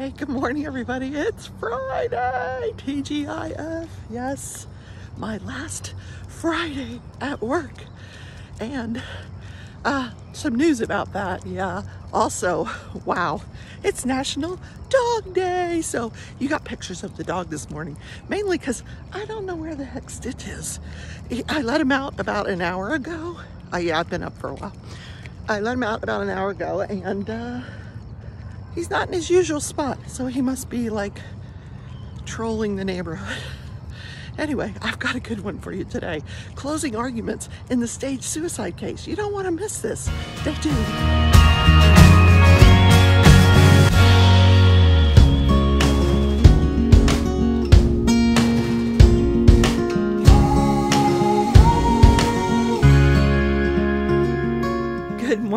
Hey, good morning, everybody. It's Friday, TGIF. Yes, my last Friday at work. And uh, some news about that, yeah. Also, wow, it's National Dog Day. So you got pictures of the dog this morning, mainly because I don't know where the heck Stitch is. I let him out about an hour ago. Uh, yeah, I've been up for a while. I let him out about an hour ago and uh, he's not in his usual spot. So he must be like trolling the neighborhood. Anyway, I've got a good one for you today. Closing arguments in the staged suicide case. You don't want to miss this. Stay tuned.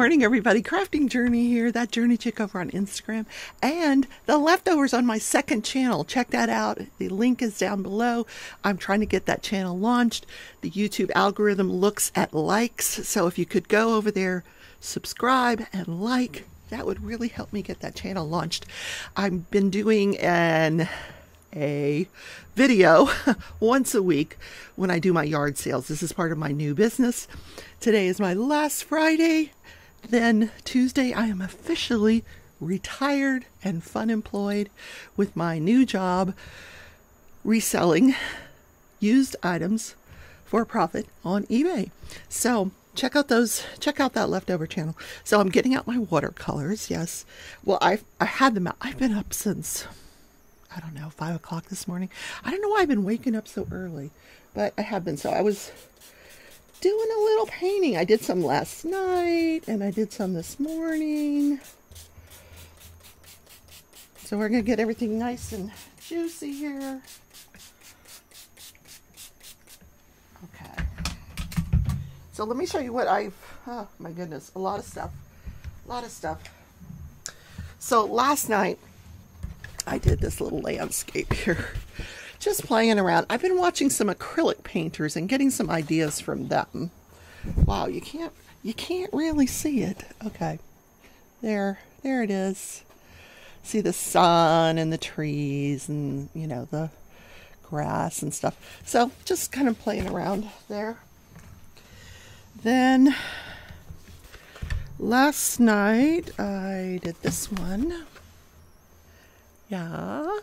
Morning, everybody. Crafting Journey here. That Journey chick over on Instagram. And the leftovers on my second channel. Check that out. The link is down below. I'm trying to get that channel launched. The YouTube algorithm looks at likes. So if you could go over there, subscribe and like, that would really help me get that channel launched. I've been doing an a video once a week when I do my yard sales. This is part of my new business. Today is my last Friday. Then Tuesday, I am officially retired and fun employed with my new job reselling used items for profit on eBay. So check out those check out that leftover channel. So I'm getting out my watercolors, yes. Well I I had them out. I've been up since I don't know, five o'clock this morning. I don't know why I've been waking up so early, but I have been. So I was doing a little painting. I did some last night and I did some this morning. So we're going to get everything nice and juicy here. Okay. So let me show you what I've, oh my goodness, a lot of stuff. A lot of stuff. So last night, I did this little landscape here. Just playing around. I've been watching some acrylic painters and getting some ideas from them. Wow, you can't you can't really see it. Okay. There, there it is. See the sun and the trees and, you know, the grass and stuff. So, just kind of playing around there. Then last night I did this one. Yeah.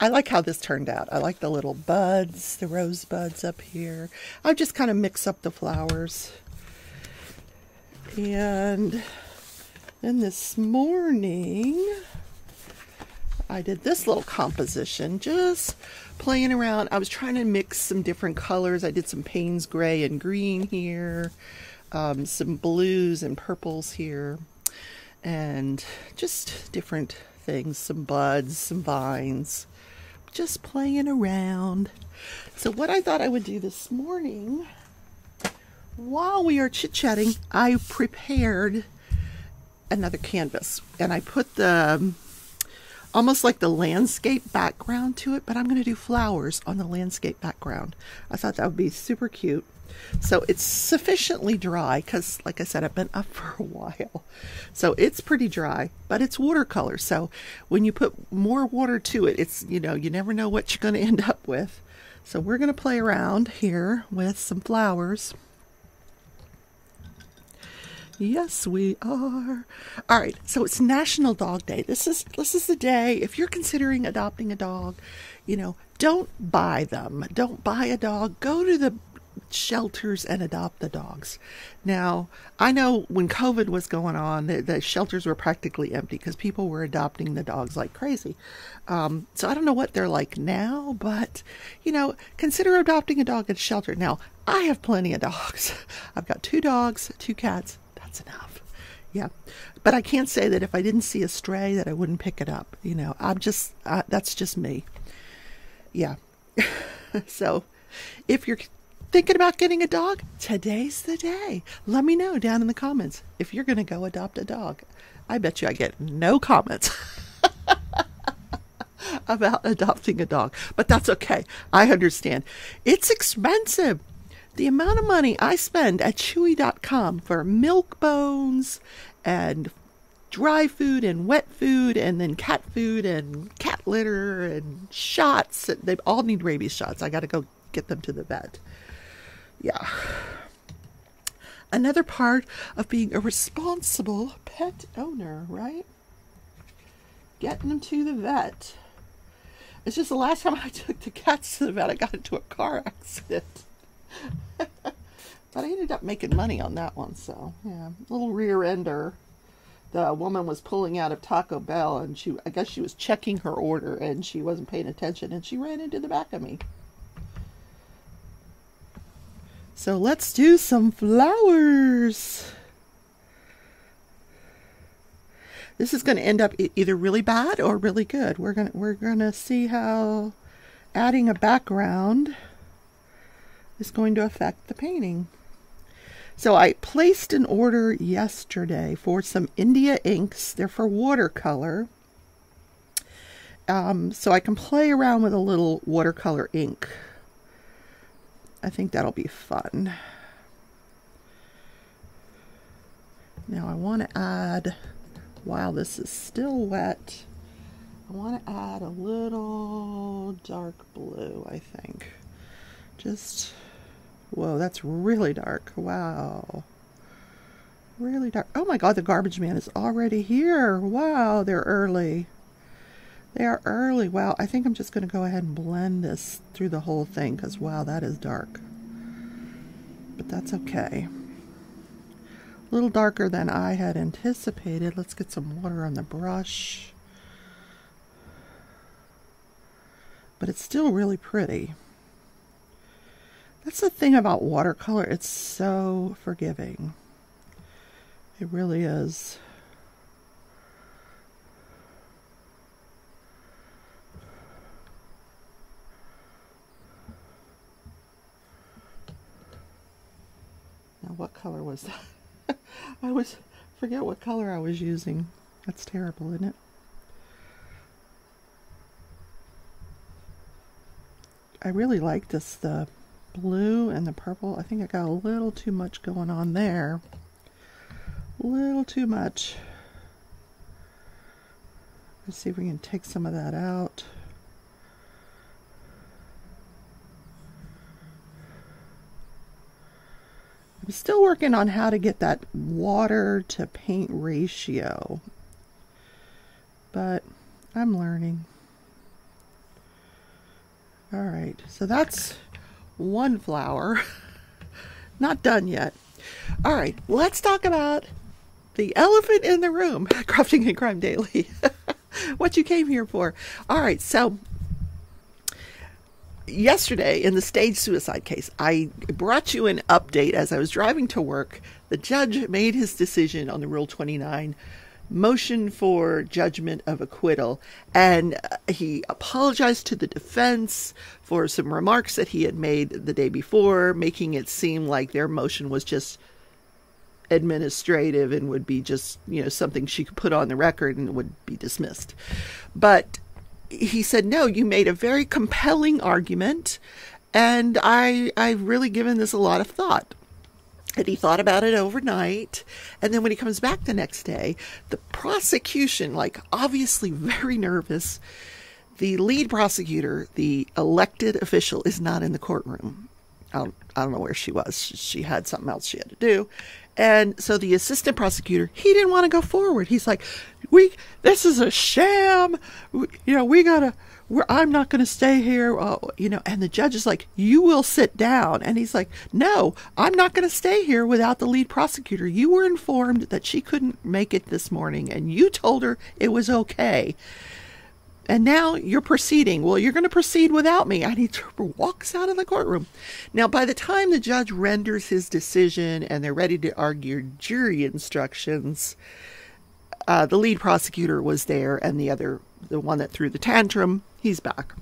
I like how this turned out. I like the little buds, the rose buds up here. I just kind of mix up the flowers. And then this morning, I did this little composition, just playing around. I was trying to mix some different colors. I did some Payne's gray and green here, um, some blues and purples here, and just different things, some buds, some vines, just playing around. So what I thought I would do this morning, while we are chit-chatting, I prepared another canvas and I put the almost like the landscape background to it, but I'm going to do flowers on the landscape background. I thought that would be super cute. So it's sufficiently dry because, like I said, I've been up for a while. So it's pretty dry, but it's watercolor. So when you put more water to it, it's, you know, you never know what you're going to end up with. So we're going to play around here with some flowers. Yes, we are. All right, so it's National Dog Day. This is this is the day if you're considering adopting a dog, you know, don't buy them. Don't buy a dog. Go to the shelters and adopt the dogs. Now, I know when COVID was going on, the, the shelters were practically empty because people were adopting the dogs like crazy. Um, so I don't know what they're like now, but you know, consider adopting a dog at a shelter. Now, I have plenty of dogs. I've got two dogs, two cats. That's enough. Yeah, but I can't say that if I didn't see a stray that I wouldn't pick it up. You know, I'm just uh, that's just me. Yeah. so, if you're thinking about getting a dog, today's the day. Let me know down in the comments if you're going to go adopt a dog. I bet you I get no comments about adopting a dog, but that's okay. I understand. It's expensive. The amount of money I spend at Chewy.com for milk bones and dry food and wet food, and then cat food and cat litter and shots. They all need rabies shots. I got to go get them to the vet. Yeah. Another part of being a responsible pet owner, right? Getting them to the vet. It's just the last time I took the cats to the vet, I got into a car accident. but I ended up making money on that one, so yeah, A little rear ender. The woman was pulling out of Taco Bell, and she, I guess she was checking her order, and she wasn't paying attention, and she ran into the back of me. So let's do some flowers. This is going to end up either really bad or really good. We're going to, we're going to see how adding a background is going to affect the painting. So I placed an order yesterday for some India inks. They're for watercolor. Um, so I can play around with a little watercolor ink. I think that'll be fun. Now I want to add, while this is still wet, I want to add a little dark blue, I think. Just, whoa, that's really dark. Wow. Really dark. Oh my god, the garbage man is already here. Wow, they're early. They are early. Wow, I think I'm just going to go ahead and blend this through the whole thing because, wow, that is dark. But that's okay. A little darker than I had anticipated. Let's get some water on the brush. But it's still really pretty. That's the thing about watercolor. It's so forgiving. It really is. What color was that? I was, forget what color I was using. That's terrible, isn't it? I really like this, the blue and the purple. I think I got a little too much going on there. A little too much. Let's see if we can take some of that out. I'm still working on how to get that water to paint ratio, but I'm learning. All right, so that's one flower. Not done yet. All right, let's talk about the elephant in the room, Crafting and Crime Daily. what you came here for. All right, so yesterday in the stage suicide case, I brought you an update as I was driving to work. The judge made his decision on the Rule 29 motion for judgment of acquittal, and uh, he apologized to the defense for some remarks that he had made the day before, making it seem like their motion was just administrative and would be just, you know, something she could put on the record and would be dismissed. But he said, No, you made a very compelling argument, and I, I've really given this a lot of thought. And he thought about it overnight. And then when he comes back the next day, the prosecution, like obviously very nervous, the lead prosecutor, the elected official, is not in the courtroom. I don't, I don't know where she was. She had something else she had to do. And so the assistant prosecutor, he didn't want to go forward. He's like, "We, this is a sham. We, you know, we gotta. I'm not to stay here. Uh, you know." And the judge is like, "You will sit down." And he's like, "No, I'm not to stay here without the lead prosecutor. You were informed that she couldn't make it this morning, and you told her it was okay." And now you're proceeding. Well, you're going to proceed without me. And he walks out of the courtroom. Now, by the time the judge renders his decision and they're ready to argue jury instructions, uh, the lead prosecutor was there, and the other, the one that threw the tantrum, he's back.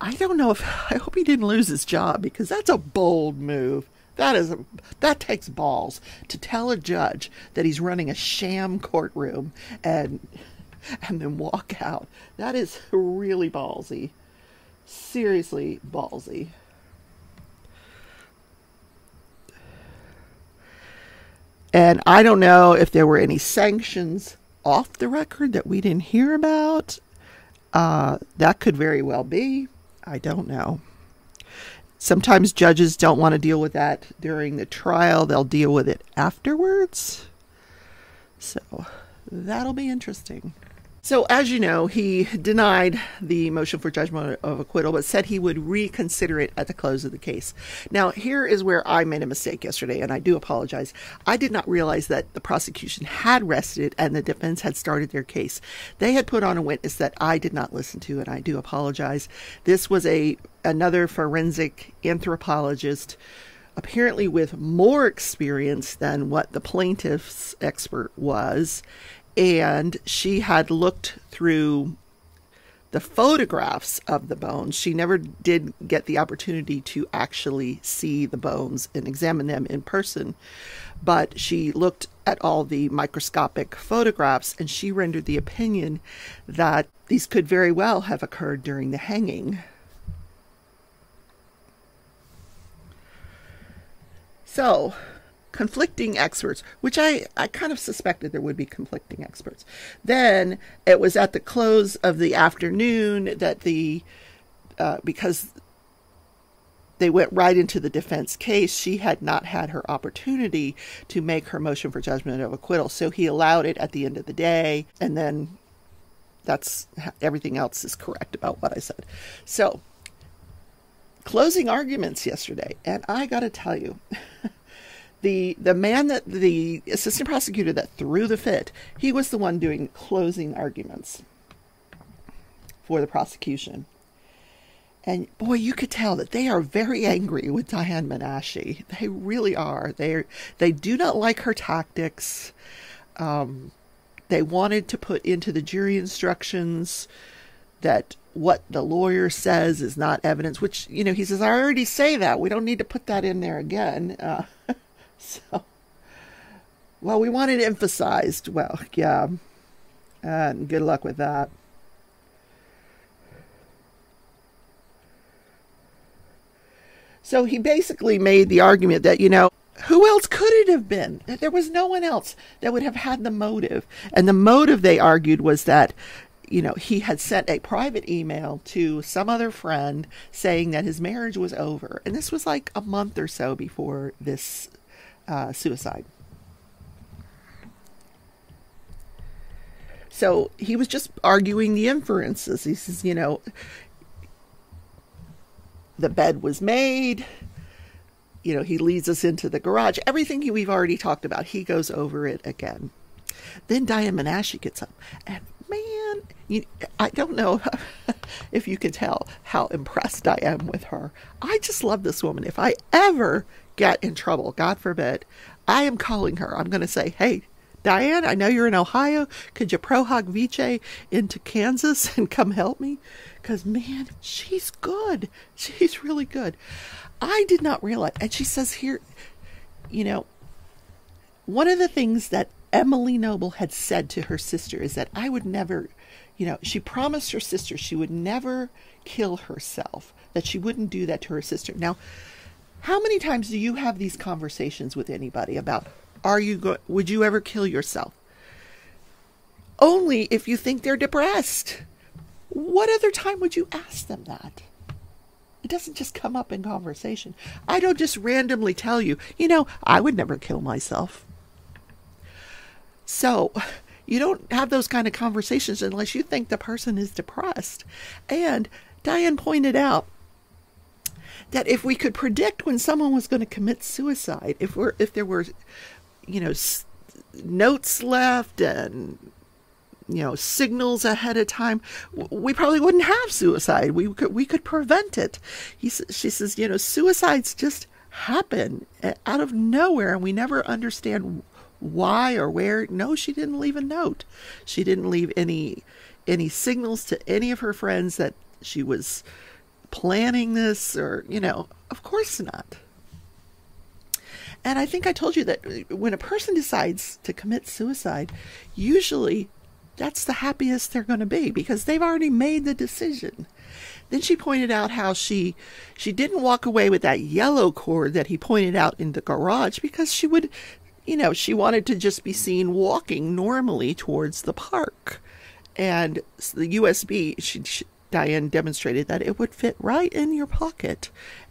I don't know if I hope he didn't lose his job because that's a bold move. That is a, that takes balls to tell a judge that he's running a sham courtroom and and then walk out. That is really ballsy. Seriously ballsy. And I don't know if there were any sanctions off the record that we didn't hear about. Uh, that could very well be. I don't know. Sometimes judges don't want to deal with that during the trial, they'll deal with it afterwards. So that'll be interesting. So, as you know, he denied the motion for judgment of acquittal, but said he would reconsider it at the close of the case. Now, here is where I made a mistake yesterday, and I do apologize. I did not realize that the prosecution had rested and the defense had started their case. They had put on a witness that I did not listen to, and I do apologize. This was a another forensic anthropologist apparently with more experience than what the plaintiff's expert was and she had looked through the photographs of the bones. She never did get the opportunity to actually see the bones and examine them in person, but she looked at all the microscopic photographs and she rendered the opinion that these could very well have occurred during the hanging. So, conflicting experts, which I, I kind of suspected there would be conflicting experts. Then it was at the close of the afternoon that the, uh, because they went right into the defense case, she had not had her opportunity to make her motion for judgment of acquittal. So he allowed it at the end of the day, and then that's everything else is correct about what I said. So, closing arguments yesterday, and I got to tell you. the the man that the assistant prosecutor that threw the fit, he was the one doing closing arguments for the prosecution. And boy, you could tell that they are very angry with Diane Menashe. They really are. They they do not like her tactics. Um, they wanted to put into the jury instructions that what the lawyer says is not evidence. Which you know, he says, I already say that. We don't need to put that in there again. Uh, So, well, we wanted emphasized. Well, yeah. And good luck with that. So he basically made the argument that, you know, who else could it have been? There was no one else that would have had the motive. And the motive, they argued, was that, you know, he had sent a private email to some other friend saying that his marriage was over. And this was like a month or so before this uh, suicide. So he was just arguing the inferences. He says, you know, the bed was made. You know, he leads us into the garage. Everything we've already talked about, he goes over it again. Then Diane Menashe gets up, and man, you, I don't know if you can tell how impressed I am with her. I just love this woman. If I ever get in trouble, God forbid, I am calling her. I'm going to say, hey, Diane, I know you're in Ohio. Could you pro hac vice into Kansas and come help me? Because, man, she's good. She's really good. I did not realize. And she says here, you know, one of the things that Emily Noble had said to her sister is that I would never, you know, she promised her sister she would never kill herself, that she wouldn't do that to her sister. Now, how many times do you have these conversations with anybody about are you go- would you ever kill yourself? Only if you think they're depressed. What other time would you ask them that? It doesn't just come up in conversation. I don't just randomly tell you, you know, I would never kill myself. So, you don't have those kind of conversations unless you think the person is depressed. And Diane pointed out that if we could predict when someone was going to commit suicide, if we're if there were, you know, notes left and you know signals ahead of time, we probably wouldn't have suicide. We could we could prevent it. He, she says, you know, suicides just happen out of nowhere, and we never understand why or where. No, she didn't leave a note. She didn't leave any any signals to any of her friends that she was planning this or, you know, of course not. And I think I told you that uh, when a person decides to commit suicide, usually that's the happiest they're going to be because they've already made the decision. Then she pointed out how she she didn't walk away with that yellow cord that he pointed out in the garage because she would you know, she wanted to just be seen walking normally towards the park. And the USB, she, she, Diane demonstrated that it would fit right in your pocket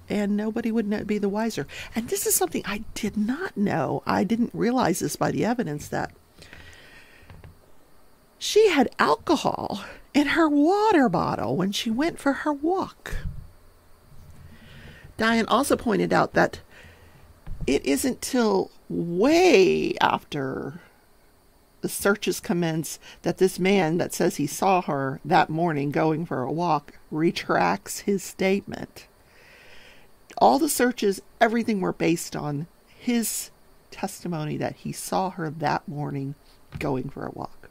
and nobody would be the wiser. And this is something I did not know. I didn't realize this by the evidence that she had alcohol in her water bottle when she went for her walk. Diane also pointed out that it isn't till way after the searches commence that this man that says he saw her that morning going for a walk retracts his statement. All the searches, everything were based on his testimony that he saw her that morning going for a walk.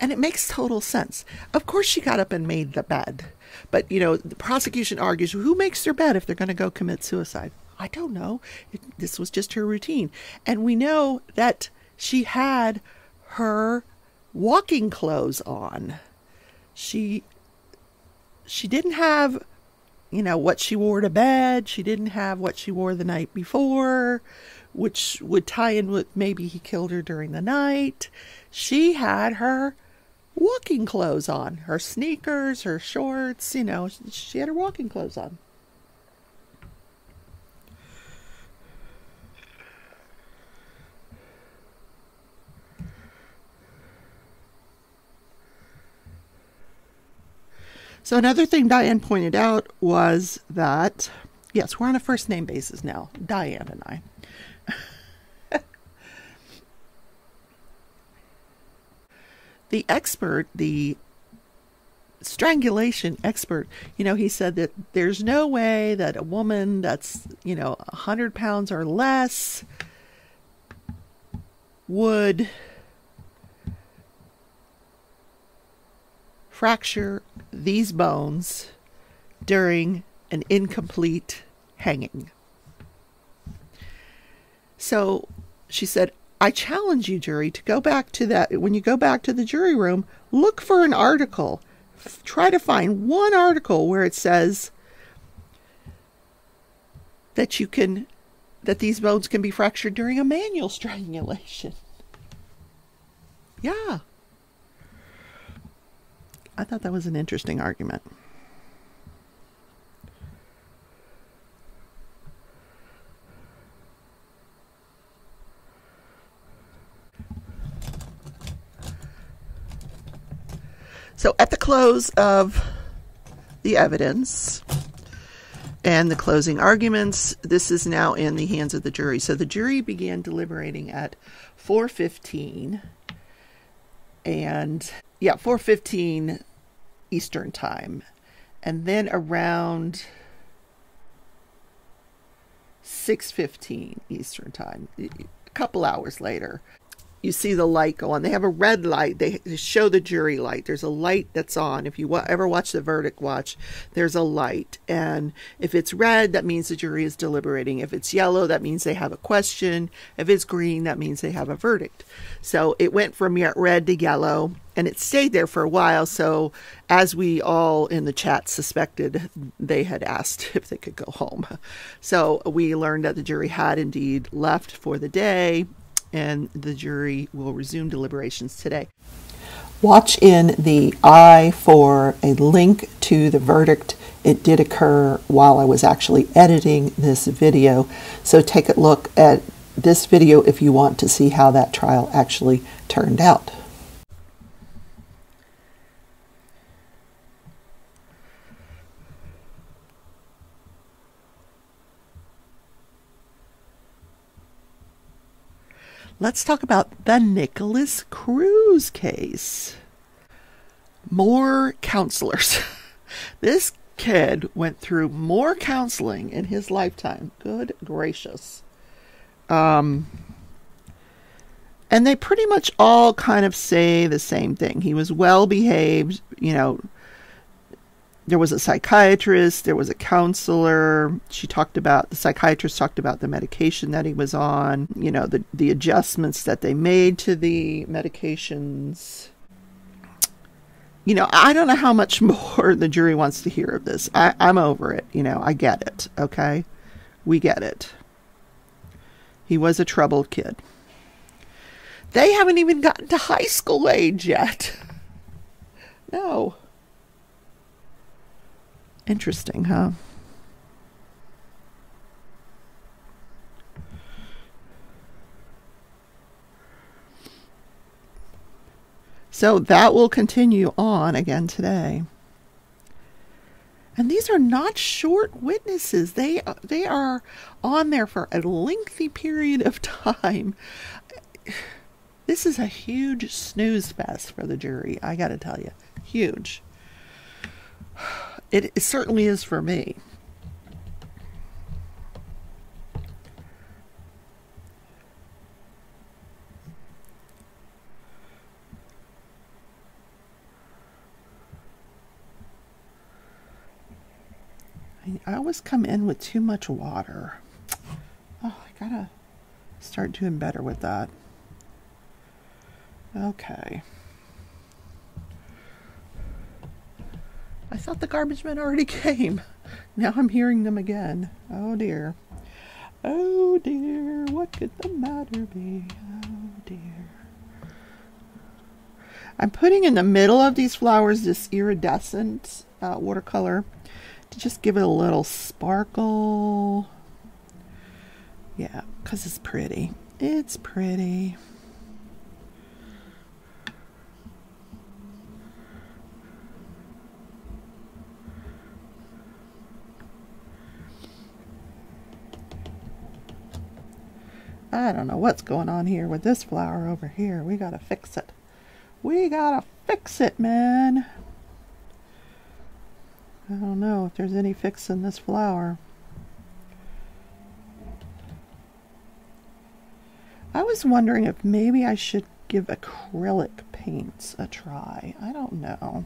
And it makes total sense. Of course, she got up and made the bed. But, you know, the prosecution argues who makes their bed if they're going to go commit suicide? I don't know. It, this was just her routine. And we know that she had her walking clothes on. She she didn't have you know what she wore to bed. She didn't have what she wore the night before, which would tie in with maybe he killed her during the night. She had her walking clothes on, her sneakers, her shorts, you know, she had her walking clothes on. So another thing Diane pointed out was that yes, we're on a first name basis now, Diane and I. the expert, the strangulation expert, you know, he said that there's no way that a woman that's, you know, 100 pounds or less would fracture these bones during an incomplete hanging. So she said, I challenge you, jury, to go back to that. When you go back to the jury room, look for an article. Try to find one article where it says that you can, that these bones can be fractured during a manual strangulation. Yeah. I thought that was an interesting argument. So at the close of the evidence and the closing arguments, this is now in the hands of the jury. So the jury began deliberating at 4:15 and yeah, 4:15 Eastern time. And then around 6:15 Eastern time, a couple hours later, you see the light go on. They have a red light. They show the jury light. There's a light that's on. If you ever watch the verdict watch, there's a light. And if it's red, that means the jury is deliberating. If it's yellow, that means they have a question. If it's green, that means they have a verdict. So it went from red to yellow and it stayed there for a while. So, as we all in the chat suspected, they had asked if they could go home. So, we learned that the jury had indeed left for the day and the jury will resume deliberations today. Watch in the eye for a link to the verdict. It did occur while I was actually editing this video, so take a look at this video if you want to see how that trial actually turned out. Let's talk about the Nikolas Cruz case. More counselors. this kid went through more counseling in his lifetime. Good gracious. Um, and they pretty much all kind of say the same thing. He was well behaved, you know, there was a psychiatrist, there was a counselor. She talked about the psychiatrist talked about the medication that he was on, you know, the the adjustments that they made to the medications. you know, I don't know how much more the jury wants to hear of this. I, I'm over it. You know, I get it. Okay. We get it. He was a troubled kid. They haven't even gotten to high school age yet. No. Interesting, huh? So that will continue on again today. And these are not short witnesses. They they are on there for a lengthy period of time. This is a huge snooze fest for the jury, I got to tell you. Huge. It, it certainly is for me. I always come in with too much water. Oh, I gotta start doing better with that. Okay. I thought the garbage men already came. Now I'm hearing them again. Oh dear. Oh dear, what could the matter be? Oh dear. I'm putting in the middle of these flowers this iridescent uh, watercolor to just give it a little sparkle. Yeah, because it's pretty. It's pretty. I don't know what's going on here with this flower over here. We gotta fix it. We gotta fix it, man. I don't know if there's any fixing this flower. I was wondering if maybe I should give acrylic paints a try. I don't know.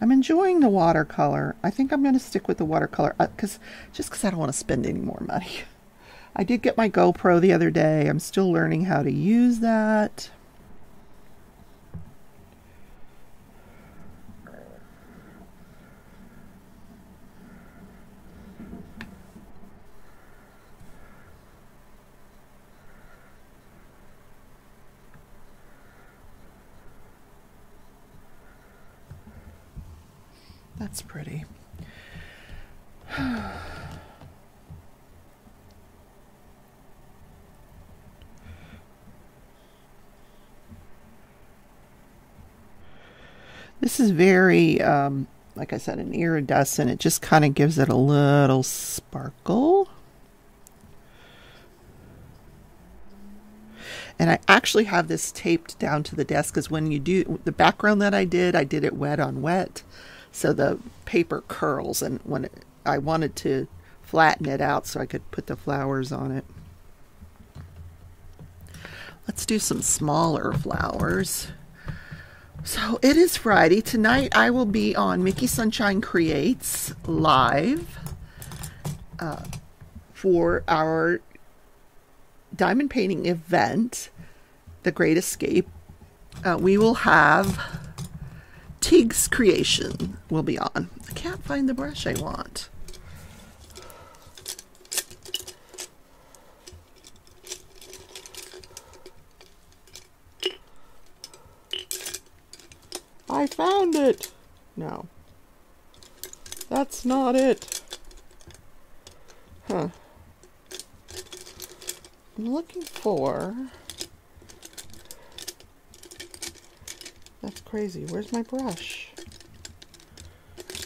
I'm enjoying the watercolor. I think I'm going to stick with the watercolor because uh, just because I don't want to spend any more money. I did get my GoPro the other day. I'm still learning how to use that. That's pretty. This is very, um, like I said, an iridescent. It just kind of gives it a little sparkle. And I actually have this taped down to the desk because when you do the background that I did, I did it wet on wet. So the paper curls. And when it, I wanted to flatten it out so I could put the flowers on it. Let's do some smaller flowers. So it is Friday. Tonight I will be on Mickey Sunshine Creates live uh, for our diamond painting event, The Great Escape. Uh, we will have Tig's Creation will be on. I can't find the brush I want. I found it! No. That's not it. Huh. I'm looking for... That's crazy. Where's my brush?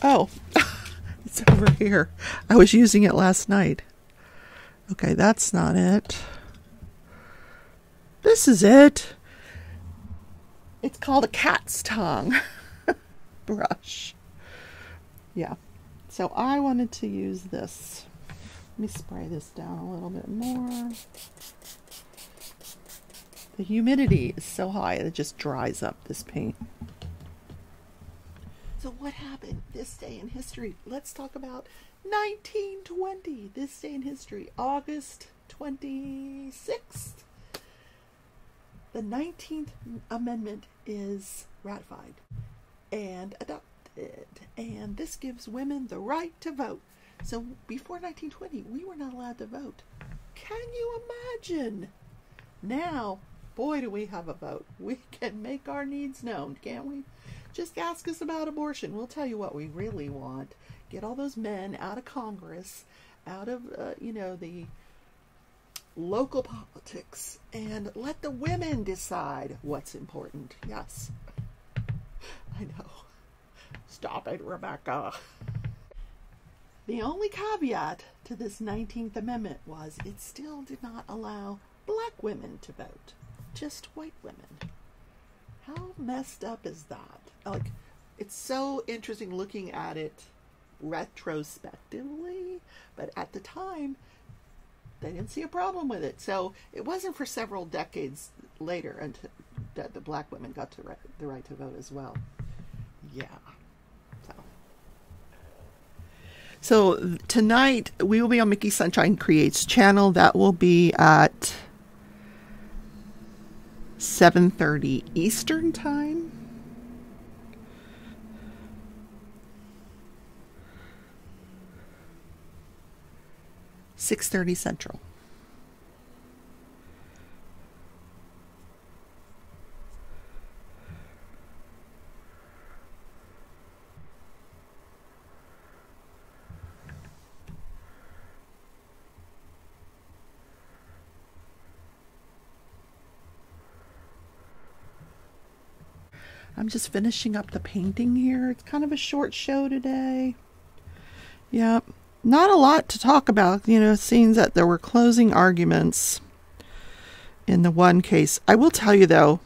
Oh, it's over here. I was using it last night. Okay, that's not it. This is it. It's called a cat's tongue brush. Yeah. So I wanted to use this. Let me spray this down a little bit more. The humidity is so high it just dries up this paint. So what happened this day in history? Let's talk about 1920. This day in history, August 26th the 19th Amendment is ratified. and adopted. And this gives women the right to vote. So before 1920, we were not allowed to vote. Can you imagine? Now, boy, do we have a vote. We can make our needs known, can't we? Just ask us about abortion. We'll tell you what we really want. Get all those men out of Congress, out of, uh, you know, the local politics, and let the women decide what's important. Yes. I know. Stop it, Rebecca. The only caveat to this 19th Amendment was it still did not allow black women to vote, just white women. How messed up is that? Like, it's so interesting looking at it retrospectively, but at the time, they didn't see a problem with it. So it wasn't for several decades later until that the black women got to the right to vote as well. Yeah. So. So tonight we will be on Mickey Sunshine Creates channel. That will be at 7:30 Eastern time. Six thirty Central. I'm just finishing up the painting here. It's kind of a short show today. Yeah, not a lot to talk about. You know, seeing that there were closing arguments in the one case. I will tell you though,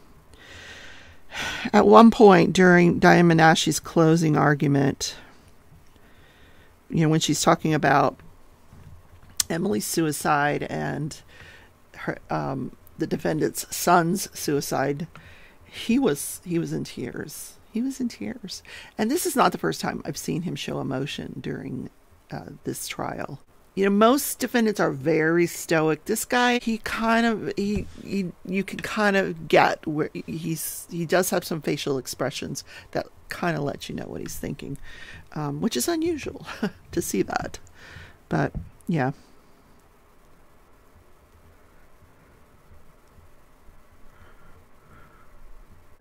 at one point during Diane Menashe's closing argument, you know, when she's talking about Emily's suicide and her, um, the defendant's son's suicide, he was he was in tears. He was in tears, and this is not the first time I've seen him show emotion during uh, this trial. You know, most defendants are very stoic. This guy, he kind of he, he you can kind of get where he's he does have some facial expressions that kind of let you know what he's thinking, um, which is unusual to see that. But yeah,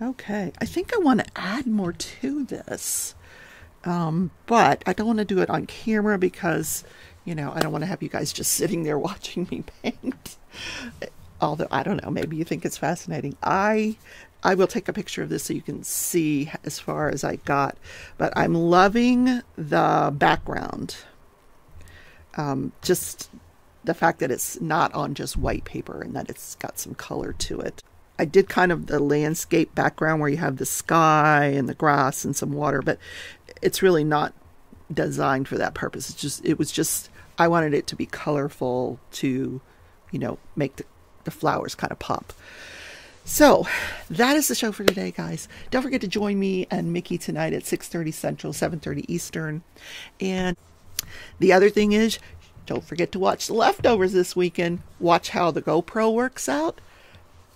Okay, I think I want to add more to this, um, but I don't want to do it on camera because, you know, I don't want to have you guys just sitting there watching me paint. Although I don't know, maybe you think it's fascinating. I I will take a picture of this so you can see as far as I got, but I'm loving the background. Um, just the fact that it's not on just white paper and that it's got some color to it. I did kind of the landscape background where you have the sky and the grass and some water, but it's really not designed for that purpose. It's just it was just I wanted it to be colorful to, you know, make the, the flowers kind of pop. So that is the show for today, guys. Don't forget to join me and Mickey tonight at 6:30 Central, 7:30 Eastern. And the other thing is, don't forget to watch the leftovers this weekend. Watch how the GoPro works out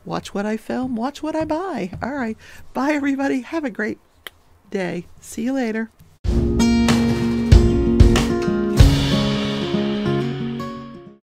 watch what I film, watch what I buy. All right. Bye, everybody. Have a great day. See you later.